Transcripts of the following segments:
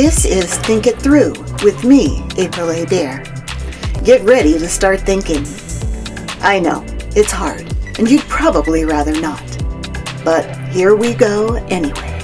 This is Think It Through with me, April A. Bear. Get ready to start thinking. I know, it's hard, and you'd probably rather not. But here we go anyway.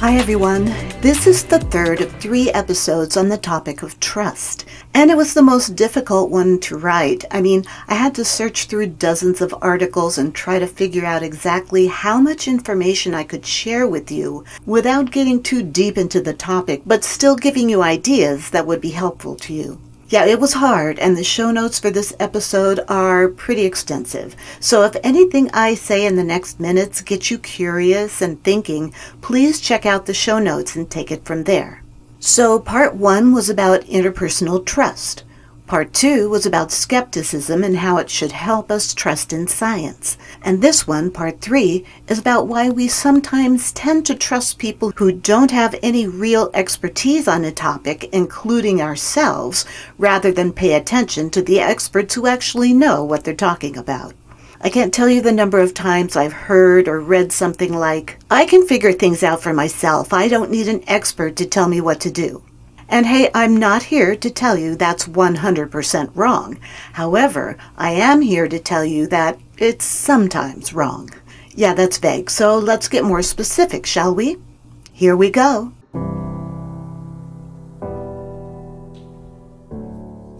Hi everyone, this is the third of three episodes on the topic of trust. And it was the most difficult one to write. I mean, I had to search through dozens of articles and try to figure out exactly how much information I could share with you without getting too deep into the topic, but still giving you ideas that would be helpful to you. Yeah, it was hard, and the show notes for this episode are pretty extensive. So if anything I say in the next minutes gets you curious and thinking, please check out the show notes and take it from there. So part one was about interpersonal trust. Part two was about skepticism and how it should help us trust in science. And this one, part three, is about why we sometimes tend to trust people who don't have any real expertise on a topic, including ourselves, rather than pay attention to the experts who actually know what they're talking about. I can't tell you the number of times I've heard or read something like, I can figure things out for myself. I don't need an expert to tell me what to do. And hey, I'm not here to tell you that's 100% wrong. However, I am here to tell you that it's sometimes wrong. Yeah, that's vague, so let's get more specific, shall we? Here we go.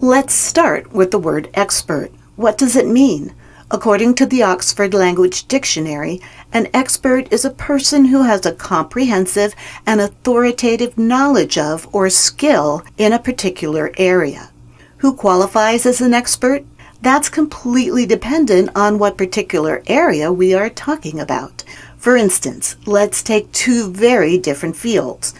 Let's start with the word expert. What does it mean? According to the Oxford Language Dictionary, an expert is a person who has a comprehensive and authoritative knowledge of or skill in a particular area. Who qualifies as an expert? That's completely dependent on what particular area we are talking about. For instance, let's take two very different fields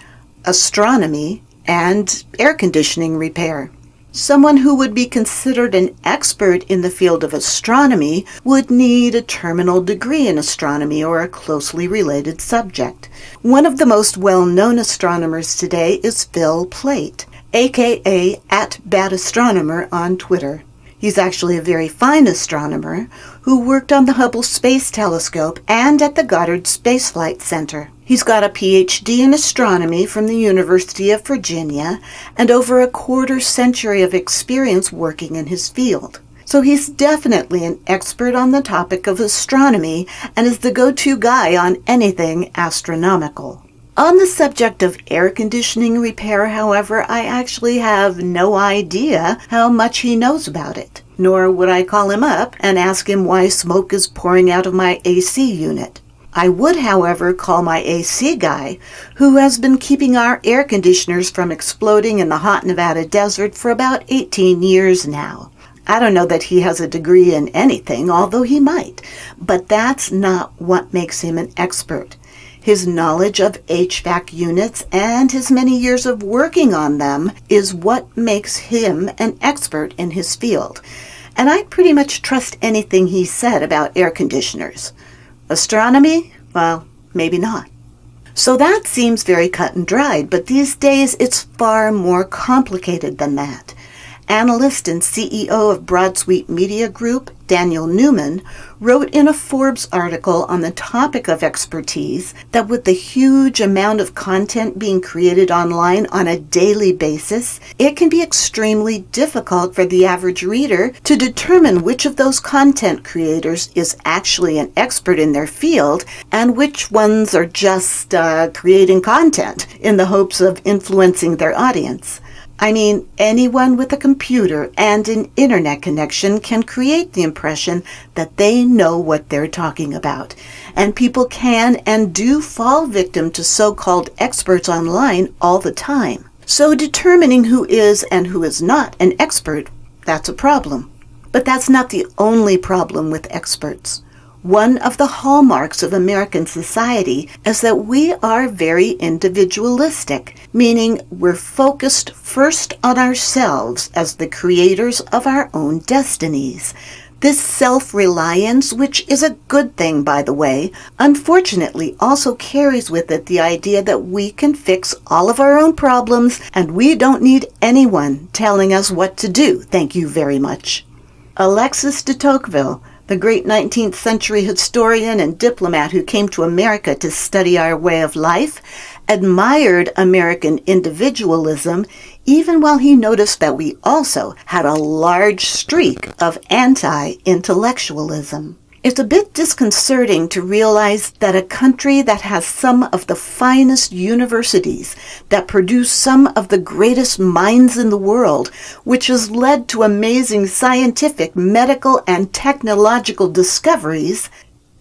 astronomy and air conditioning repair. Someone who would be considered an expert in the field of astronomy would need a terminal degree in astronomy or a closely related subject. One of the most well-known astronomers today is Phil Plait, aka at Bad Astronomer on Twitter. He's actually a very fine astronomer who worked on the Hubble Space Telescope and at the Goddard Space Flight Center. He's got a PhD in astronomy from the University of Virginia and over a quarter century of experience working in his field. So he's definitely an expert on the topic of astronomy and is the go-to guy on anything astronomical. On the subject of air conditioning repair, however, I actually have no idea how much he knows about it. Nor would I call him up and ask him why smoke is pouring out of my AC unit. I would, however, call my AC guy, who has been keeping our air conditioners from exploding in the hot Nevada desert for about 18 years now. I don't know that he has a degree in anything, although he might, but that's not what makes him an expert. His knowledge of HVAC units and his many years of working on them is what makes him an expert in his field. And I pretty much trust anything he said about air conditioners. Astronomy? Well, maybe not. So that seems very cut and dried, but these days it's far more complicated than that. Analyst and CEO of Broadsuite Media Group, Daniel Newman, wrote in a Forbes article on the topic of expertise that with the huge amount of content being created online on a daily basis, it can be extremely difficult for the average reader to determine which of those content creators is actually an expert in their field and which ones are just uh, creating content in the hopes of influencing their audience. I mean, anyone with a computer and an internet connection can create the impression that they know what they're talking about. And people can and do fall victim to so-called experts online all the time. So determining who is and who is not an expert, that's a problem. But that's not the only problem with experts. One of the hallmarks of American society is that we are very individualistic, meaning we're focused first on ourselves as the creators of our own destinies. This self-reliance, which is a good thing, by the way, unfortunately also carries with it the idea that we can fix all of our own problems and we don't need anyone telling us what to do. Thank you very much. Alexis de Tocqueville the great 19th century historian and diplomat who came to America to study our way of life, admired American individualism even while he noticed that we also had a large streak of anti intellectualism. It's a bit disconcerting to realize that a country that has some of the finest universities, that produce some of the greatest minds in the world, which has led to amazing scientific, medical, and technological discoveries,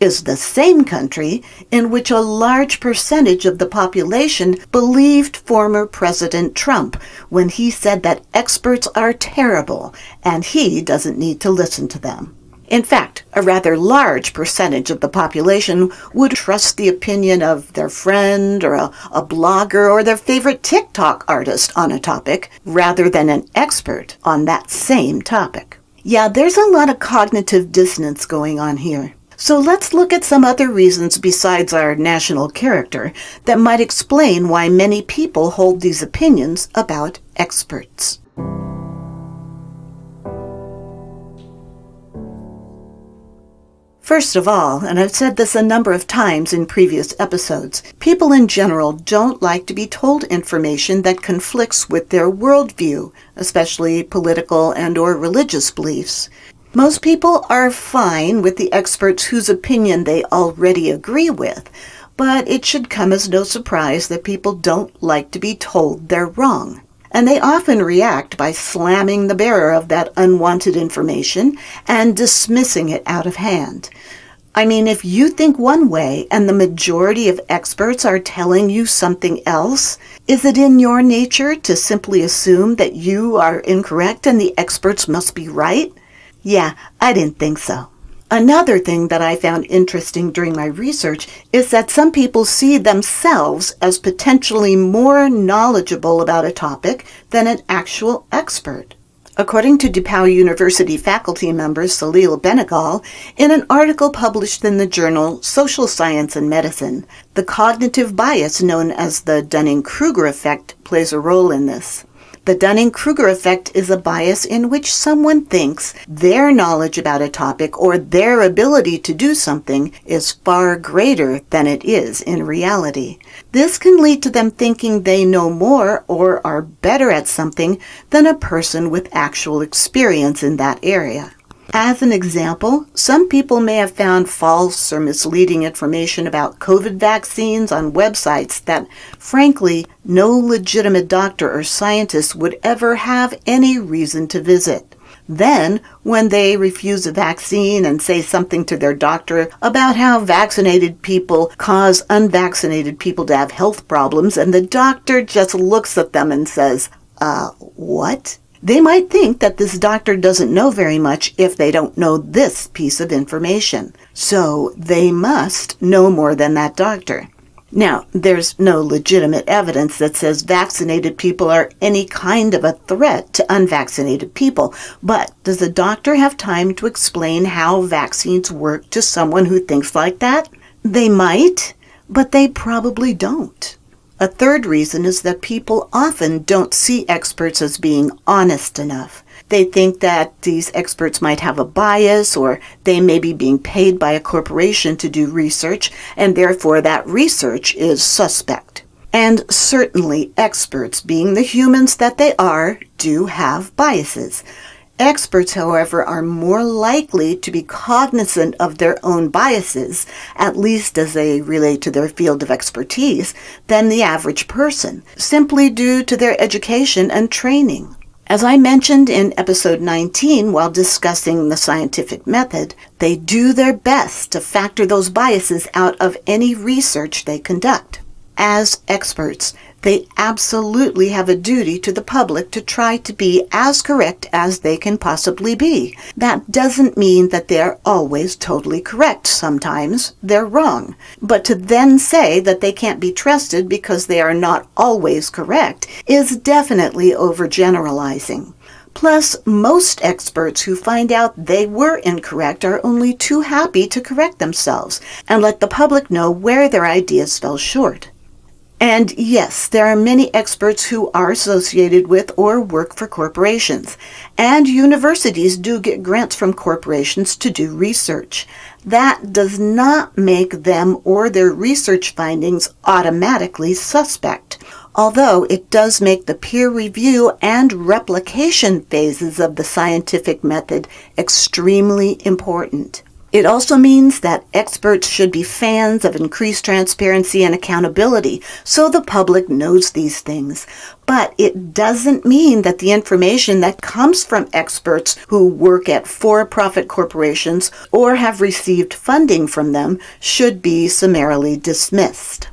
is the same country in which a large percentage of the population believed former President Trump when he said that experts are terrible and he doesn't need to listen to them. In fact, a rather large percentage of the population would trust the opinion of their friend or a, a, blogger or their favorite TikTok artist on a topic rather than an expert on that same topic. Yeah, there's a lot of cognitive dissonance going on here. So let's look at some other reasons besides our national character that might explain why many people hold these opinions about experts. First of all, and I've said this a number of times in previous episodes, people in general don't like to be told information that conflicts with their worldview, especially political and or religious beliefs. Most people are fine with the experts whose opinion they already agree with, but it should come as no surprise that people don't like to be told they're wrong and they often react by slamming the bearer of that unwanted information and dismissing it out of hand. I mean, if you think one way and the majority of experts are telling you something else, is it in your nature to simply assume that you are incorrect and the experts must be right? Yeah, I didn't think so. Another thing that I found interesting during my research is that some people see themselves as potentially more knowledgeable about a topic than an actual expert. According to DePauw University faculty member Salil Benegal, in an article published in the journal Social Science and Medicine, the cognitive bias known as the Dunning-Kruger effect plays a role in this. The Dunning-Kruger effect is a bias in which someone thinks their knowledge about a topic or their ability to do something is far greater than it is in reality. This can lead to them thinking they know more or are better at something than a person with actual experience in that area. As an example, some people may have found false or misleading information about COVID vaccines on websites that, frankly, no legitimate doctor or scientist would ever have any reason to visit. Then, when they refuse a vaccine and say something to their doctor about how vaccinated people cause unvaccinated people to have health problems, and the doctor just looks at them and says, uh, what? They might think that this doctor doesn't know very much if they don't know this piece of information. So they must know more than that doctor. Now, there's no legitimate evidence that says vaccinated people are any kind of a threat to unvaccinated people, but does a doctor have time to explain how vaccines work to someone who thinks like that? They might, but they probably don't. A third reason is that people often don't see experts as being honest enough. They think that these experts might have a bias or they may be being paid by a corporation to do research, and therefore that research is suspect. And certainly experts, being the humans that they are, do have biases. Experts, however, are more likely to be cognizant of their own biases, at least as they relate to their field of expertise, than the average person, simply due to their education and training. As I mentioned in episode 19 while discussing the scientific method, they do their best to factor those biases out of any research they conduct. As experts, they absolutely have a duty to the public to try to be as correct as they can possibly be. That doesn't mean that they're always totally correct. Sometimes they're wrong. But to then say that they can't be trusted because they are not always correct is definitely overgeneralizing. Plus, most experts who find out they were incorrect are only too happy to correct themselves and let the public know where their ideas fell short. And yes, there are many experts who are associated with or work for corporations. And universities do get grants from corporations to do research. That does not make them or their research findings automatically suspect although it does make the peer review and replication phases of the scientific method extremely important. It also means that experts should be fans of increased transparency and accountability so the public knows these things. But it doesn't mean that the information that comes from experts who work at for profit corporations or have received funding from them should be summarily dismissed.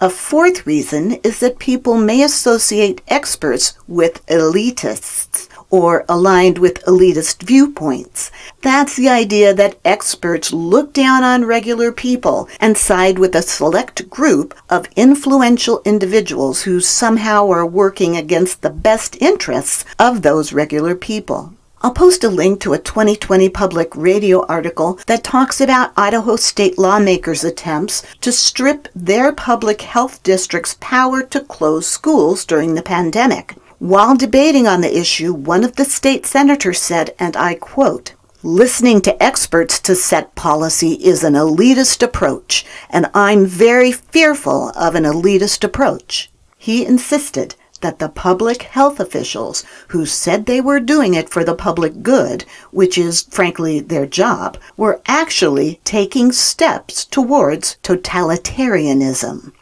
A fourth reason is that people may associate experts with elitists or aligned with elitist viewpoints. That's the idea that experts look down on regular people and side with a select group of influential individuals who somehow are working against the best interests of those regular people. I'll post a link to a 2020 public radio article that talks about Idaho state lawmakers' attempts to strip their public health districts power to close schools during the pandemic. While debating on the issue, one of the state senators said, and I quote, Listening to experts to set policy is an elitist approach, and I'm very fearful of an elitist approach. He insisted that the public health officials who said they were doing it for the public good, which is frankly their job, were actually taking steps towards totalitarianism.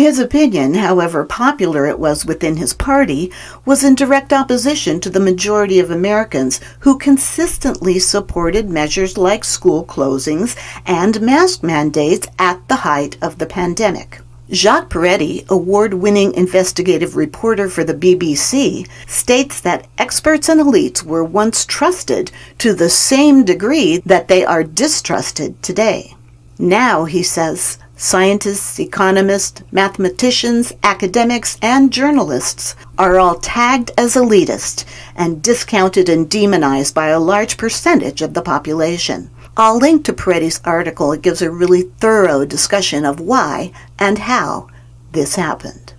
His opinion, however popular it was within his party, was in direct opposition to the majority of Americans who consistently supported measures like school closings and mask mandates at the height of the pandemic. Jacques Peretti, award winning investigative reporter for the BBC, states that experts and elites were once trusted to the same degree that they are distrusted today. Now, he says, scientists, economists, mathematicians, academics, and journalists are all tagged as elitist and discounted and demonized by a large percentage of the population. I'll link to Peretti's article. It gives a really thorough discussion of why and how this happened.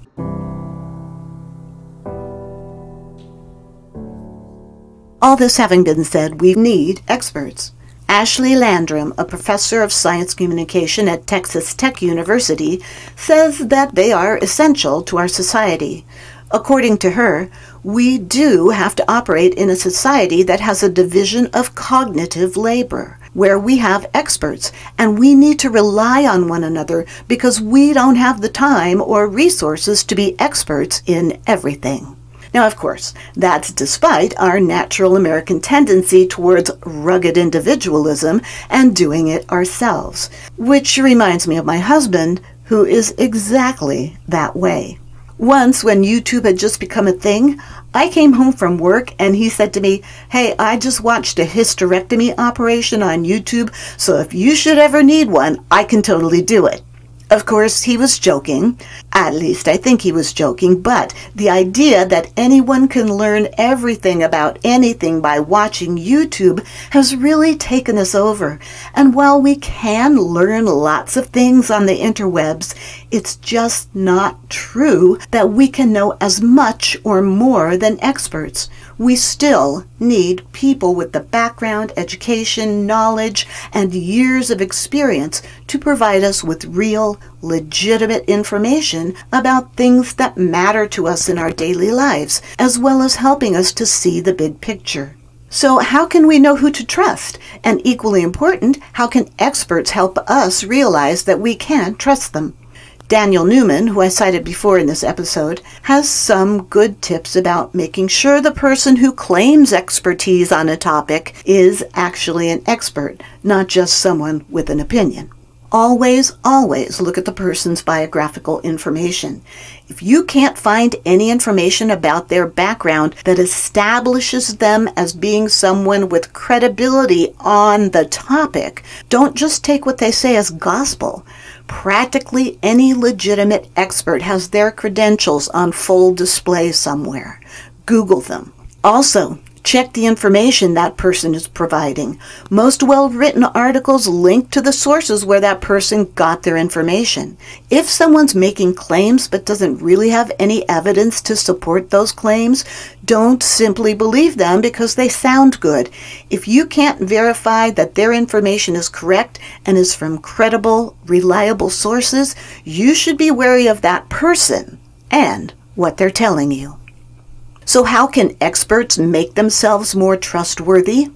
All this having been said, we need experts. Ashley Landrum, a professor of science communication at Texas Tech University, says that they are essential to our society. According to her, we do have to operate in a society that has a division of cognitive labor where we have experts and we need to rely on one another because we don't have the time or resources to be experts in everything. Now, of course, that's despite our natural American tendency towards rugged individualism and doing it ourselves, which reminds me of my husband, who is exactly that way. Once, when YouTube had just become a thing, I came home from work and he said to me, Hey, I just watched a hysterectomy operation on YouTube, so if you should ever need one, I can totally do it. Of course, he was joking. At least I think he was joking, but the idea that anyone can learn everything about anything by watching YouTube has really taken us over. And while we can learn lots of things on the interwebs, it's just not true that we can know as much or more than experts we still need people with the background, education, knowledge, and years of experience to provide us with real, legitimate information about things that matter to us in our daily lives, as well as helping us to see the big picture. So, how can we know who to trust? And equally important, how can experts help us realize that we can trust them? Daniel Newman, who I cited before in this episode, has some good tips about making sure the person who claims expertise on a topic is actually an expert, not just someone with an opinion. Always, always look at the person's biographical information. If you can't find any information about their background that establishes them as being someone with credibility on the topic, don't just take what they say as gospel. Practically any legitimate expert has their credentials on full display somewhere. Google them. Also, Check the information that person is providing. Most well written articles link to the sources where that person got their information. If someone's making claims but doesn't really have any evidence to support those claims, don't simply believe them because they sound good. If you can't verify that their information is correct and is from credible, reliable sources, you should be wary of that person and what they're telling you. So, how can experts make themselves more trustworthy?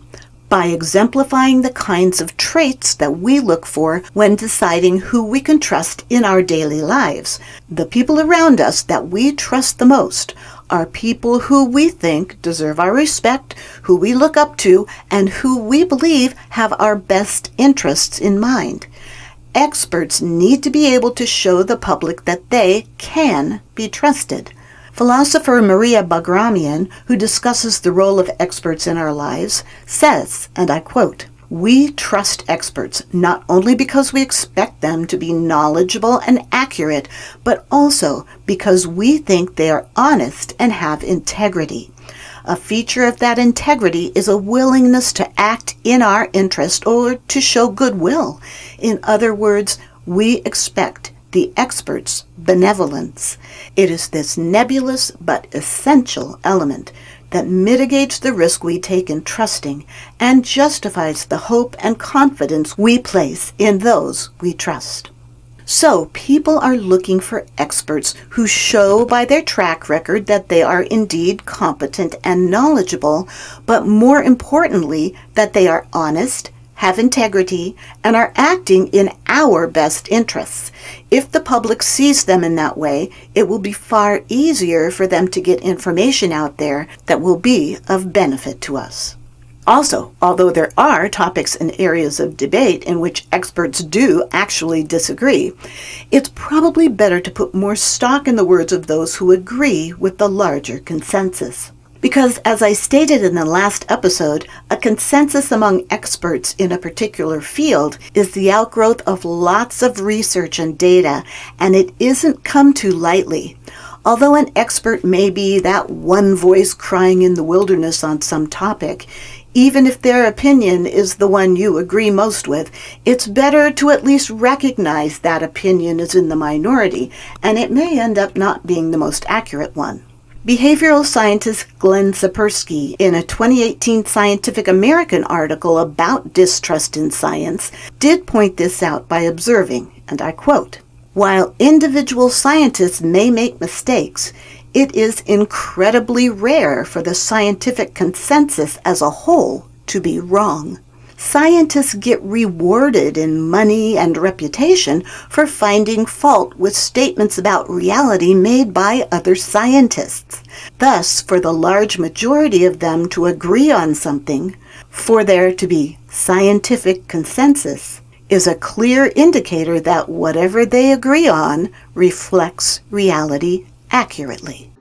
By exemplifying the kinds of traits that we look for when deciding who we can trust in our daily lives. The people around us that we trust the most are people who we think deserve our respect, who we look up to, and who we believe have our best interests in mind. Experts need to be able to show the public that they can be trusted. Philosopher Maria Baghramian, who discusses the role of experts in our lives, says, and I quote, we trust experts not only because we expect them to be knowledgeable and accurate, but also because we think they are honest and have integrity. A feature of that integrity is a willingness to act in our interest or to show goodwill. In other words, we expect the expert's benevolence. It is this nebulous but essential element that mitigates the risk we take in trusting and justifies the hope and confidence we place in those we trust. So, people are looking for experts who show by their track record that they are indeed competent and knowledgeable, but more importantly, that they are honest, have integrity, and are acting in our best interests. If the public sees them in that way, it will be far easier for them to get information out there that will be of benefit to us. Also, although there are topics and areas of debate in which experts do actually disagree, it's probably better to put more stock in the words of those who agree with the larger consensus. Because, as I stated in the last episode, a consensus among experts in a particular field is the outgrowth of lots of research and data, and it isn't come to lightly. Although an expert may be that one voice crying in the wilderness on some topic, even if their opinion is the one you agree most with, it's better to at least recognize that opinion is in the minority, and it may end up not being the most accurate one. Behavioral scientist Glenn Tsipursky, in a 2018 Scientific American article about distrust in science, did point this out by observing, and I quote, While individual scientists may make mistakes, it is incredibly rare for the scientific consensus as a whole to be wrong scientists get rewarded in money and reputation for finding fault with statements about reality made by other scientists. Thus, for the large majority of them to agree on something, for there to be scientific consensus, is a clear indicator that whatever they agree on reflects reality accurately.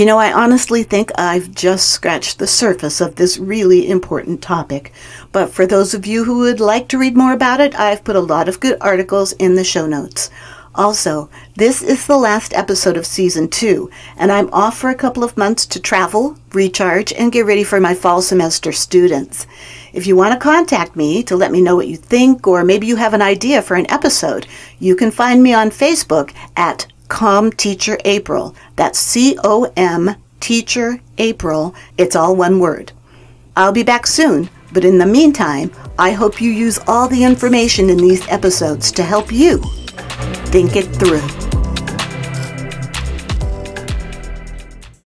You know, I honestly think I've just scratched the surface of this really important topic. But for those of you who would like to read more about it, I've put a lot of good articles in the show notes. Also, this is the last episode of season two, and I'm off for a couple of months to travel, recharge, and get ready for my fall semester students. If you want to contact me to let me know what you think, or maybe you have an idea for an episode, you can find me on Facebook at Com Teacher April. That's C O M Teacher April. It's all one word. I'll be back soon, but in the meantime, I hope you use all the information in these episodes to help you think it through.